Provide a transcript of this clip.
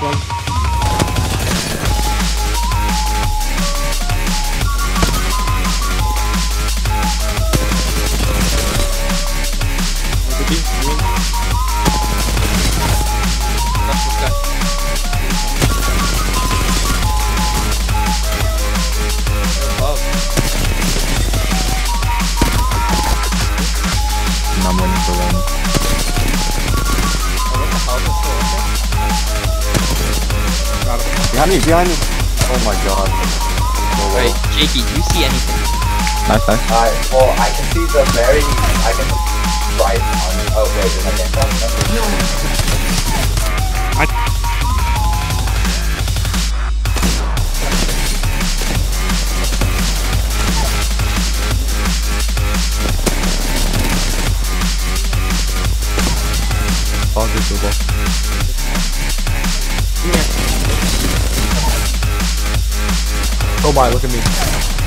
one. Behind me, behind me. Oh my god. No. Wait, Jakey, do you see anything? Nice, nice. Alright, well, I can see the very, I can right on, oh wait, did I get that? Pause this over. Oh my, look at me.